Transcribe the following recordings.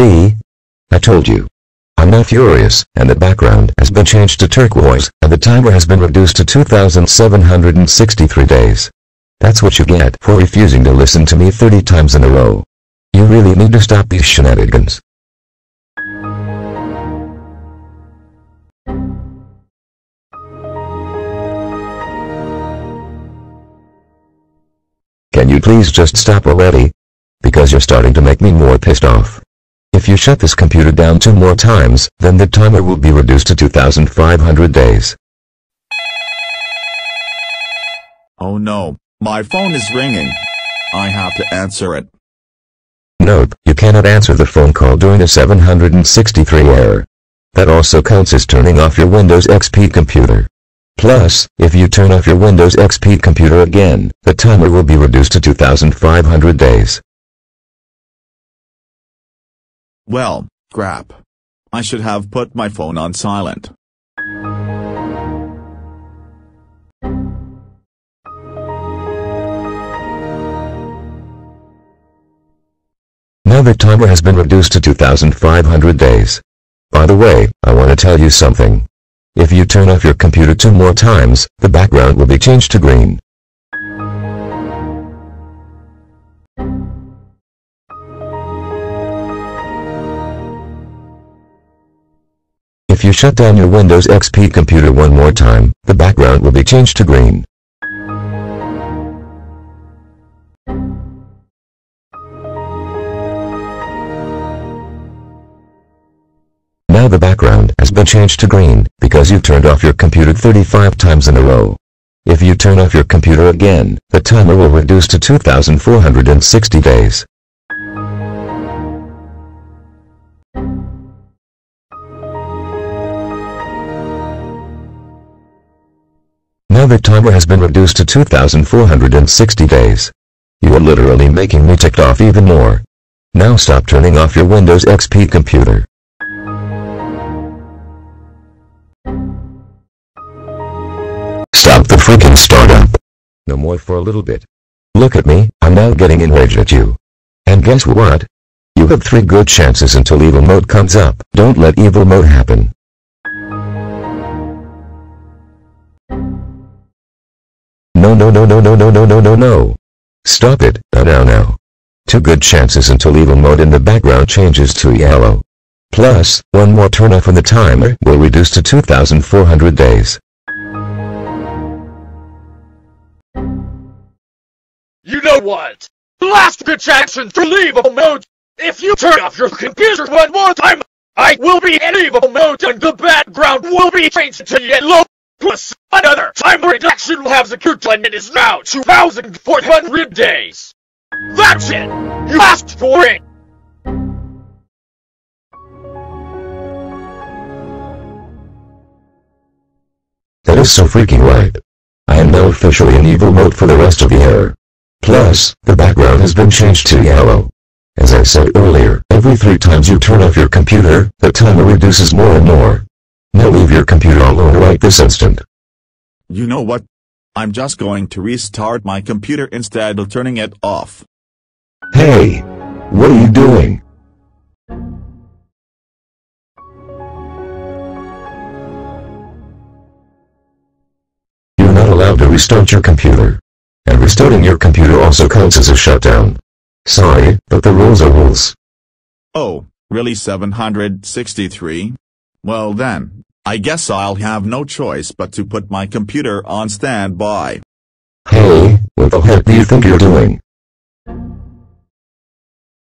See? I told you. I'm now furious, and the background has been changed to turquoise, and the timer has been reduced to 2,763 days. That's what you get for refusing to listen to me 30 times in a row. You really need to stop these shenanigans. Can you please just stop already? Because you're starting to make me more pissed off. If you shut this computer down two more times, then the timer will be reduced to 2,500 days. Oh no, my phone is ringing. I have to answer it. Nope, you cannot answer the phone call during a 763 error. That also counts as turning off your Windows XP computer. Plus, if you turn off your Windows XP computer again, the timer will be reduced to 2,500 days. Well, crap. I should have put my phone on silent. Now the timer has been reduced to 2,500 days. By the way, I want to tell you something. If you turn off your computer two more times, the background will be changed to green. You shut down your Windows XP computer one more time, the background will be changed to green. Now the background has been changed to green, because you turned off your computer 35 times in a row. If you turn off your computer again, the timer will reduce to 2,460 days. Now the timer has been reduced to 2,460 days. You are literally making me ticked off even more. Now stop turning off your Windows XP computer. Stop the freaking startup. No more for a little bit. Look at me, I'm now getting enraged at you. And guess what? You have three good chances until evil mode comes up. Don't let evil mode happen. No no no no no no no no no no. Stop it, now now now. Two good chances until evil mode in the background changes to yellow. Plus, one more turn off on the timer will reduce to 2,400 days. You know what? Last good chance in leavable mode. If you turn off your computer one more time, I will be in evil mode and the background will be changed to yellow. Plus, another time reduction will have occurred and it is now 2,400 days. That's it! You asked for it! That is so freaking right. I am now officially in evil mode for the rest of the year. Plus, the background has been changed to yellow. As I said earlier, every three times you turn off your computer, the timer reduces more and more. Now leave your computer alone right this instant. You know what? I'm just going to restart my computer instead of turning it off. Hey! What are you doing? You're not allowed to restart your computer. And restarting your computer also counts as a shutdown. Sorry, but the rules are rules. Oh, really 763? Well then, I guess I'll have no choice but to put my computer on standby. Hey, what the heck do you think you're doing?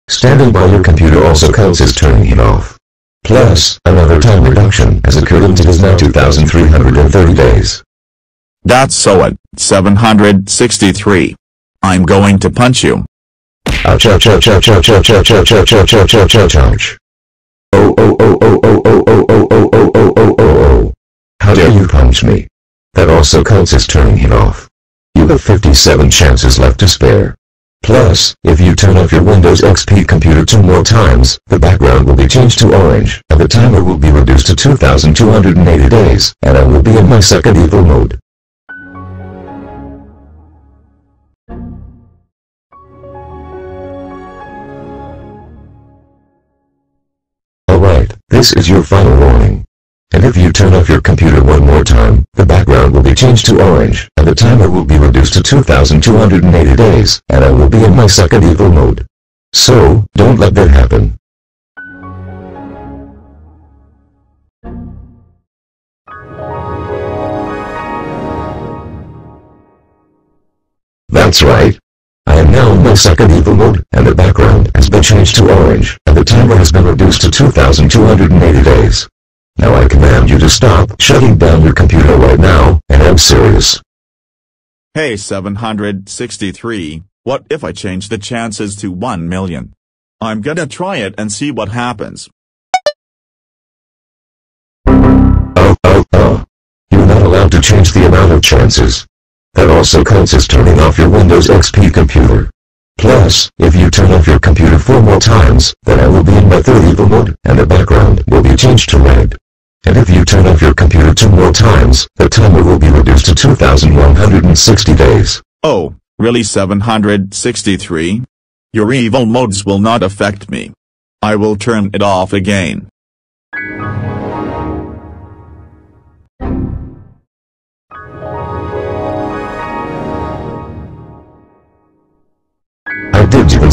Standing by your computer also counts as turning it off. Plus, another time reduction has occurred and it is now 2,330 days. That's so at 763. I'm going to punch you. Ouch ouch ouch ouch ouch ouch ouch ouch ouch ouch ouch ouch ouch ouch. Oh oh oh oh oh oh oh oh oh oh oh oh oh oh. How dare you punch me? That also counts as turning him off. You have 57 chances left to spare. Plus, if you turn off your Windows XP computer two more times, the background will be changed to orange, and the timer will be reduced to 2,280 days, and I will be in my second evil mode. This is your final warning. And if you turn off your computer one more time, the background will be changed to orange, and the timer will be reduced to 2280 days, and I will be in my second evil mode. So, don't let that happen. That's right. I am now in my second evil mode, and the background has been changed to orange, and the timer has been reduced to 2280 days. Now I command you to stop shutting down your computer right now, and I'm serious. Hey 763, what if I change the chances to 1 million? I'm gonna try it and see what happens. Oh, oh, oh. You're not allowed to change the amount of chances. That also counts as turning off your Windows XP computer. Plus, if you turn off your computer four more times, then I will be in my third evil mode, and the background will be changed to red. And if you turn off your computer two more times, the timer will be reduced to 2,160 days. Oh, really 763? Your evil modes will not affect me. I will turn it off again.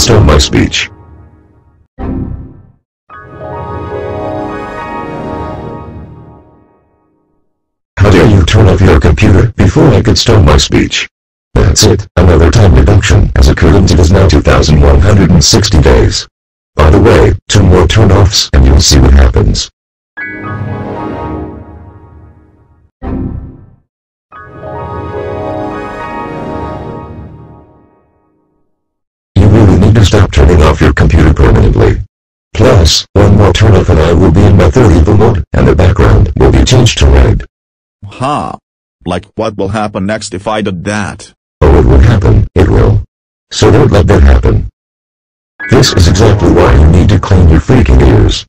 Start my speech. How dare you turn off your computer before I could start my speech? That's it, another time reduction has occurred and it is now 2,160 days. By the way, two more turn-offs and you'll see what happens. Stop turning off your computer permanently. Plus, one more turn off and I will be in my third evil mode, and the background will be changed to red. Huh. Like what will happen next if I did that? Oh, it will happen, it will. So don't let that happen. This is exactly why you need to clean your freaking ears.